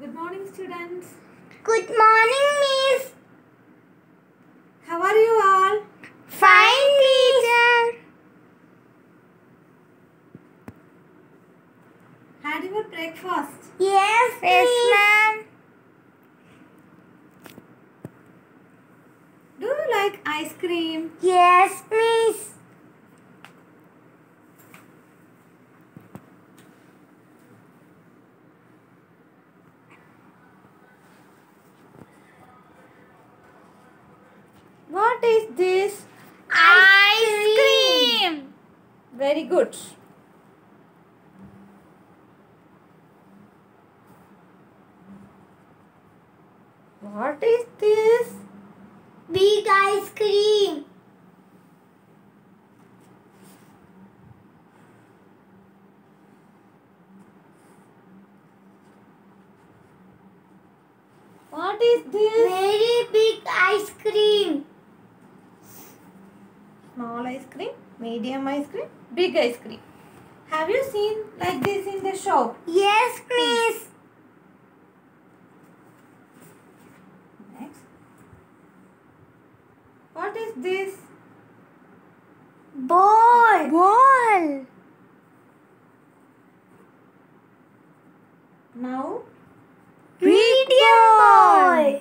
Good morning, students. Good morning, Miss. How are you all? Fine, teacher. Had your breakfast? Yes, yes, ma'am. Do you like ice cream? Yes, Miss. What is this? Ice cream. Very good. What is this? Big ice cream. What is this? Very big ice cream. Small ice cream, medium ice cream, big ice cream. Have you seen like this in the shop? Yes, please. Next. What is this? Ball. Ball. Now, Medium ball.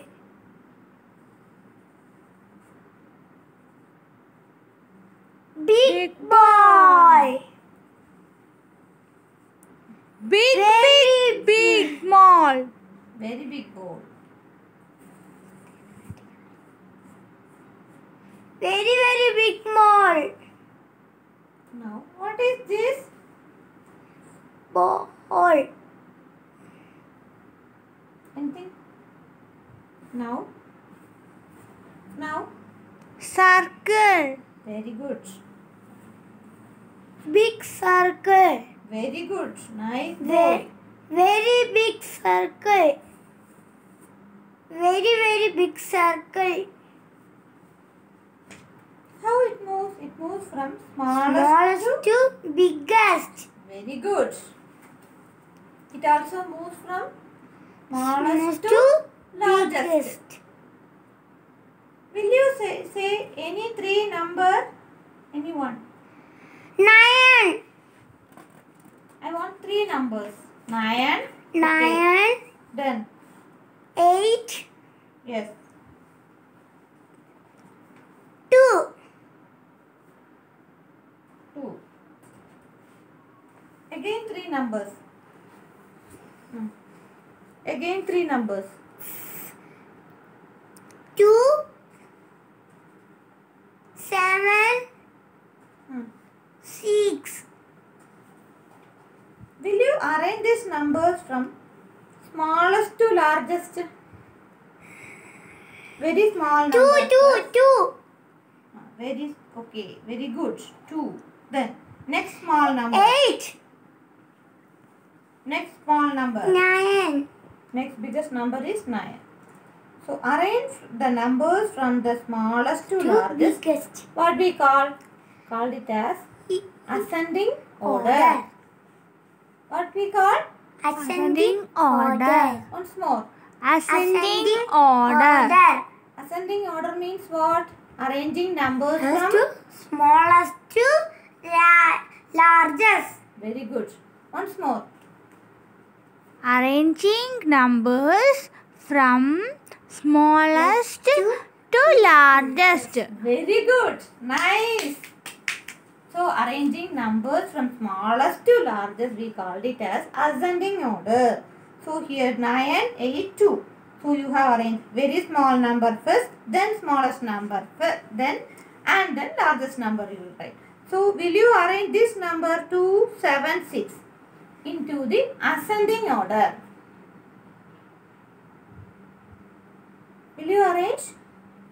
Big ball. Big, Very big, big mall. very big bowl. Very, very big mall. Now, what is this? Ball. Anything? Now? Now? Circle. Very good. Big circle. Very good. Nice. Very, very big circle. Very, very big circle. How it moves? It moves from smallest, Smallest to to biggest. very good. It also moves from smallest to, to largest. biggest. Will you say, say any three number? Any one? Nine. I want three numbers. Nine. Nine. Done. Eight. Yes. Two. Two. Again three numbers. Hmm. Again three numbers. Two. Seven. Hmm. Six. Will you arrange these numbers from smallest to largest? Very small Two, number. two, first. two. Ah, Very okay. Very good. Two. Then next small number. Eight. Next small number. Nine. Next biggest number is nine. So arrange the numbers from the smallest to Two largest. biggest. What we call called it as ascending order. Order. What we call Ascending order. once more. Ascending order. Ascending order means what? Arranging numbers First from to smallest to la- largest. very good. Once more. Arranging numbers from smallest to largest. Very good. Nice. So arranging numbers from smallest to largest we called it as ascending order. So here 9, 8, 2. So you have arranged very small number first, then smallest number first, then and then largest number you will write. So will you arrange this number 2, 7, 6 into the ascending order? Will you arrange?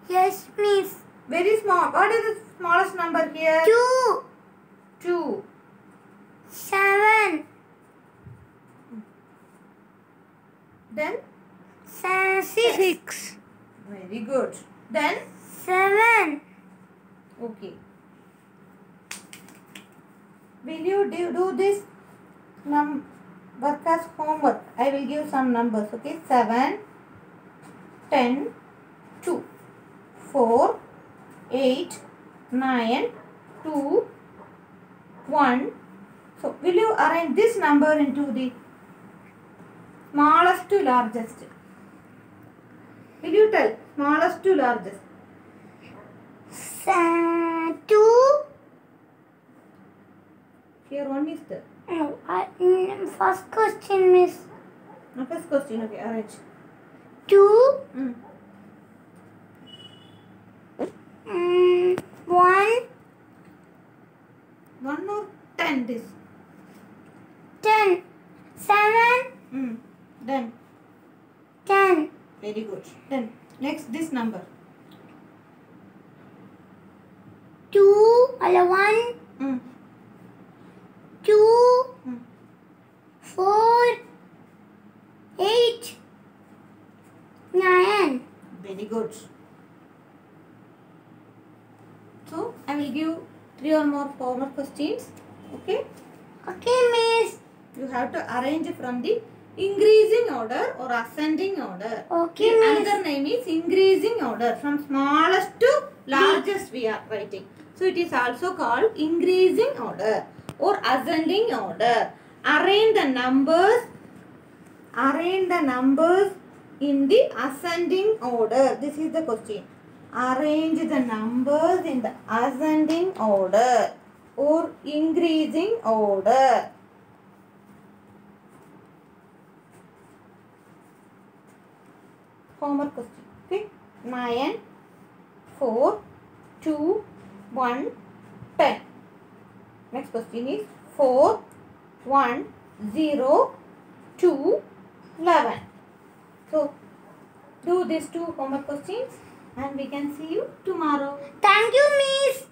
Yes, miss. Very small. What is the smallest number here? Two. 2. Seven. Then? Se- six. Six. Very good. Then? Seven. Okay. Will you do, do this num work as homework. I will give some numbers. Okay, 7, 10, 2, 4, 8, 9, 2, 1. So, will you arrange this number into the smallest to largest? Will you tell smallest to largest? Sa- two. Here one is the No, I, mm, first question, Miss. no, first question. Okay, arrange. Two. Mm, one. One or ten this. Ten. Seven. Mm. Then Ten. Very good. Then next this number. Two. Hello, one. Mm. Two. Mm. Four. Eight. Nine. Very good. So I will give three or more former questions. Okay. Okay, Miss. You have to arrange from the increasing order or ascending order. Okay. Another name is increasing order from smallest to largest we are writing. So it is also called increasing order or ascending order. Arrange the numbers. Arrange the numbers in the ascending order. This is the question. Arrange the numbers in the ascending order or increasing order. Homework question. Okay. 9, 4, 2, 1, 10. Next question is 4, 1, 0, 2, 11. So, do these two homework questions and we can see you tomorrow. Thank you, Miss.